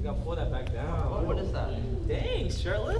You gotta pull that back down. What is that? Dang, shirtless?